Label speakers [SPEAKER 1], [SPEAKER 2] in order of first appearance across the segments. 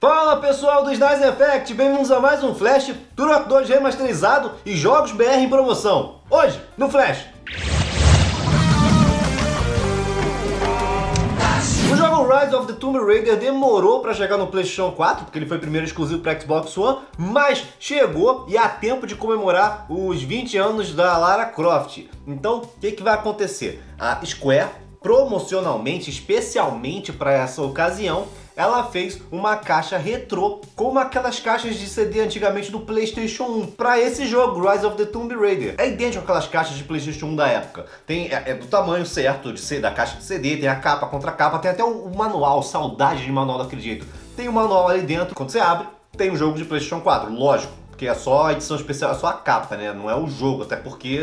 [SPEAKER 1] Fala pessoal do Snice Effect, bem-vindos a mais um Flash, Turok 2 remasterizado e jogos BR em promoção. Hoje, no Flash. O jogo Rise of the Tomb Raider demorou para chegar no PlayStation 4, porque ele foi primeiro exclusivo para Xbox One, mas chegou e há tempo de comemorar os 20 anos da Lara Croft. Então, o que, que vai acontecer? A Square, promocionalmente, especialmente para essa ocasião, ela fez uma caixa retrô, como aquelas caixas de CD antigamente do PlayStation 1, para esse jogo, Rise of the Tomb Raider. É idêntico aquelas caixas de PlayStation 1 da época. Tem, é, é do tamanho certo de ser da caixa de CD, tem a capa, a contracapa, tem até o, o manual, saudade de manual daquele jeito. Tem o manual ali dentro, quando você abre, tem o jogo de PlayStation 4, lógico porque é só a edição especial, é só a capa, né? Não é o jogo, até porque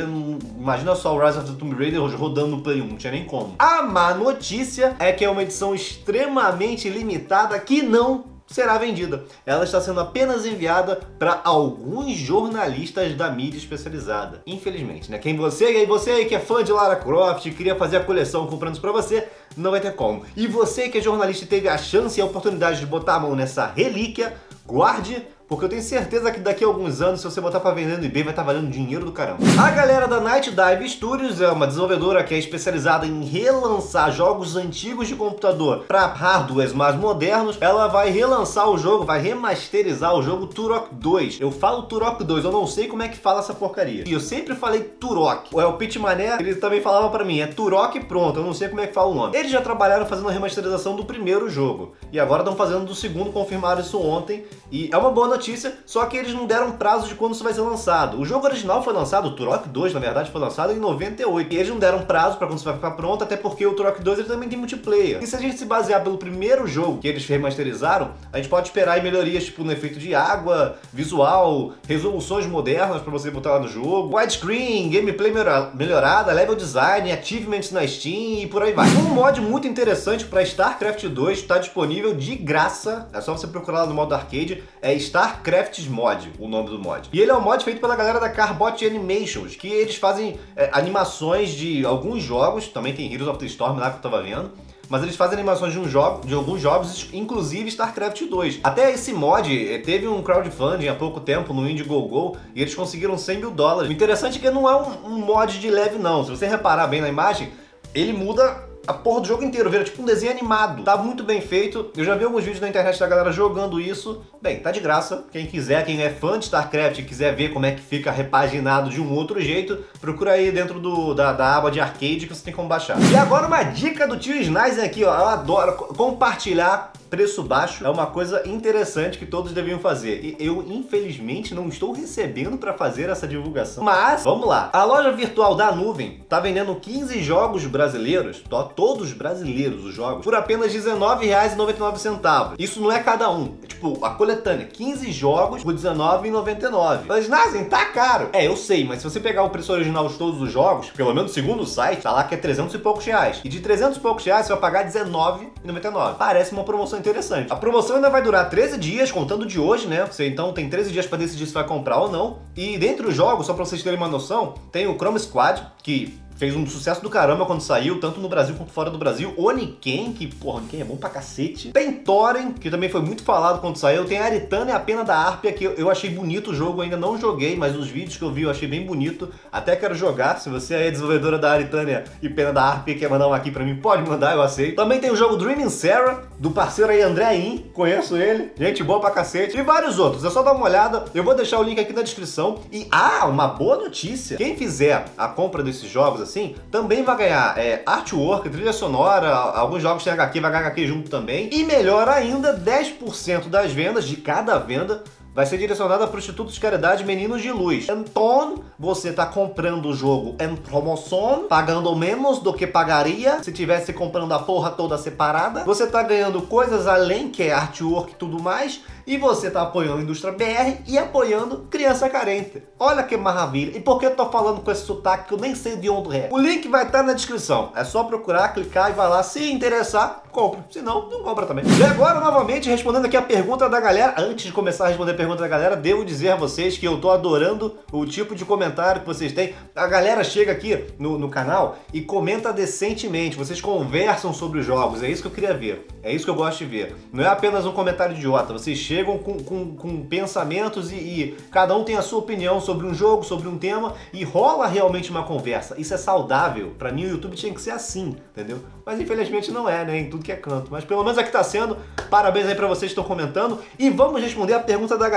[SPEAKER 1] imagina só o Rise of the Tomb Raider rodando no Play 1, não tinha nem como. A má notícia é que é uma edição extremamente limitada que não será vendida. Ela está sendo apenas enviada para alguns jornalistas da mídia especializada. Infelizmente, né? Quem você aí, você aí que é fã de Lara Croft e queria fazer a coleção comprando isso para você, não vai ter como. E você que é jornalista e teve a chance e a oportunidade de botar a mão nessa relíquia, guarde porque eu tenho certeza que daqui a alguns anos, se você botar para vender no eBay, vai estar tá valendo dinheiro do caramba. A galera da Night Dive Studios é uma desenvolvedora que é especializada em relançar jogos antigos de computador para hardwares mais modernos. Ela vai relançar o jogo, vai remasterizar o jogo Turok 2. Eu falo Turok 2, eu não sei como é que fala essa porcaria. E eu sempre falei Turok. O El Pit Mané, ele também falava para mim, é Turok pronto, eu não sei como é que fala o nome. Eles já trabalharam fazendo a remasterização do primeiro jogo. E agora estão fazendo do segundo, confirmaram isso ontem. E é uma boa notícia, só que eles não deram prazo de quando isso vai ser lançado. O jogo original foi lançado, o Turok 2, na verdade, foi lançado em 98. E eles não deram prazo para quando isso vai ficar pronto, até porque o Turok 2 ele também tem multiplayer. E se a gente se basear pelo primeiro jogo que eles remasterizaram, a gente pode esperar melhorias tipo no efeito de água, visual, resoluções modernas para você botar lá no jogo, widescreen, gameplay melhorada, level design, achievements na Steam e por aí vai. Um mod muito interessante para StarCraft 2 está disponível de graça. É só você procurar lá no modo arcade. É StarCraft Mod, o nome do mod. E ele é um mod feito pela galera da Carbot Animations, que eles fazem é, animações de alguns jogos. Também tem Heroes of the Storm lá que eu tava vendo mas eles fazem animações de, um jogo, de alguns jogos, inclusive StarCraft 2. Até esse mod eh, teve um crowdfunding há pouco tempo no Indiegogo e eles conseguiram 100 mil dólares. O interessante é que não é um, um mod de leve não, se você reparar bem na imagem, ele muda a porra do jogo inteiro, vira tipo um desenho animado. Tá muito bem feito. Eu já vi alguns vídeos na internet da galera jogando isso. Bem, tá de graça. Quem quiser, quem é fã de StarCraft e quiser ver como é que fica repaginado de um outro jeito, procura aí dentro do, da, da aba de arcade que você tem como baixar. E agora uma dica do tio Snice aqui, ó. Eu adoro compartilhar preço baixo é uma coisa interessante que todos deviam fazer. E eu, infelizmente, não estou recebendo para fazer essa divulgação. Mas, vamos lá. A loja virtual da nuvem tá vendendo 15 jogos brasileiros, todos brasileiros os jogos, por apenas R$19,99. Isso não é cada um. É tipo, a coletânea, 15 jogos por R$19,99. Mas, Nazen, tá caro. É, eu sei, mas se você pegar o preço original de todos os jogos, pelo menos segundo o site, tá lá que é 300 e poucos reais. E de 300 e poucos reais você vai pagar R$19,99. Parece uma promoção promoção interessante. A promoção ainda vai durar 13 dias, contando de hoje, né? Você então tem 13 dias para decidir se vai comprar ou não. E dentre os jogos, só para vocês terem uma noção, tem o Chrome Squad, que fez um sucesso do caramba quando saiu, tanto no Brasil quanto fora do Brasil. Oniken, que, porra, Oniken é bom pra cacete. Tem Thorin, que também foi muito falado quando saiu. Tem Aritana e a Pena da Árpia, que eu achei bonito o jogo, ainda não joguei, mas os vídeos que eu vi eu achei bem bonito. Até quero jogar. Se você é desenvolvedora da Aritânia e Pena da Árpia quer mandar um aqui pra mim, pode mandar, eu aceito. Também tem o jogo Dreaming Sarah, do parceiro aí André In, conheço ele, gente boa pra cacete. E vários outros, é só dar uma olhada. Eu vou deixar o link aqui na descrição. E, ah, uma boa notícia. Quem fizer a compra desses jogos assim, também vai ganhar é, artwork, trilha sonora, alguns jogos tem HQ, vai ganhar HQ junto também. E melhor ainda, 10% das vendas, de cada venda, vai ser direcionada a prostitutos de caridade Meninos de Luz. Então, você está comprando o jogo em promoção, pagando menos do que pagaria se tivesse comprando a porra toda separada. Você está ganhando coisas além, que é artwork e tudo mais, e você está apoiando a indústria BR e apoiando criança carente. Olha que maravilha. E por que eu tô falando com esse sotaque que eu nem sei de onde é? O link vai estar tá na descrição. É só procurar, clicar e vai lá. Se interessar, compra. Se não, não compra também. E agora, novamente, respondendo aqui a pergunta da galera, antes de começar a responder a pergunta pergunta da galera, devo dizer a vocês que eu tô adorando o tipo de comentário que vocês têm. A galera chega aqui no, no canal e comenta decentemente, vocês conversam sobre os jogos, é isso que eu queria ver, é isso que eu gosto de ver. Não é apenas um comentário idiota, vocês chegam com, com, com pensamentos e, e cada um tem a sua opinião sobre um jogo, sobre um tema e rola realmente uma conversa. Isso é saudável. Para mim o YouTube tinha que ser assim, entendeu? Mas infelizmente não é, né? Em tudo que é canto. Mas pelo menos aqui tá sendo. Parabéns aí para vocês que estão comentando. E vamos responder a pergunta da galera.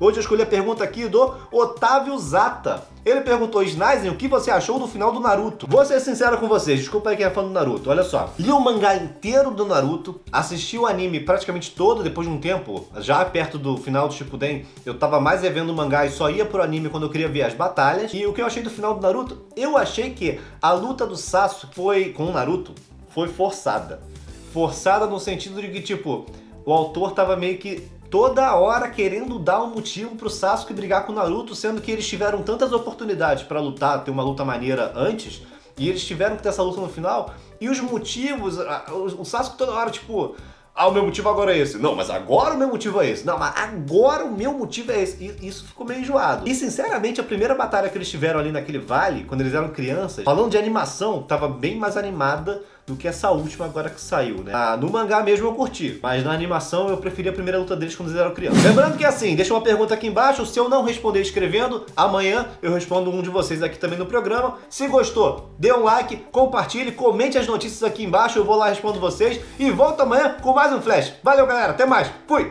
[SPEAKER 1] Hoje eu escolhi a pergunta aqui do Otávio Zata. Ele perguntou, Snaisen, o que você achou do final do Naruto? Vou ser sincero com vocês, desculpa aí quem é fã do Naruto. Olha só, li o mangá inteiro do Naruto, assisti o anime praticamente todo depois de um tempo, já perto do final do Shippuden, eu tava mais revendo o mangá e só ia pro anime quando eu queria ver as batalhas. E o que eu achei do final do Naruto? Eu achei que a luta do Sasuke foi com o Naruto foi forçada. Forçada no sentido de que, tipo, o autor tava meio que toda hora querendo dar um motivo pro Sasuke brigar com o Naruto, sendo que eles tiveram tantas oportunidades para lutar, ter uma luta maneira antes, e eles tiveram que ter essa luta no final, e os motivos, o Sasuke toda hora, tipo, ah, o meu motivo agora é esse. Não, mas agora o meu motivo é esse. Não, mas agora o meu motivo é esse. E isso ficou meio enjoado. E sinceramente, a primeira batalha que eles tiveram ali naquele vale, quando eles eram crianças, falando de animação, tava bem mais animada do que essa última agora que saiu, né? Ah, no mangá mesmo eu curti, mas na animação eu preferi a primeira luta deles quando eles eram crianças. Lembrando que assim, deixa uma pergunta aqui embaixo, se eu não responder escrevendo, amanhã eu respondo um de vocês aqui também no programa. Se gostou, dê um like, compartilhe, comente as notícias aqui embaixo, eu vou lá respondo vocês e volto amanhã com mais um Flash. Valeu galera, até mais, fui!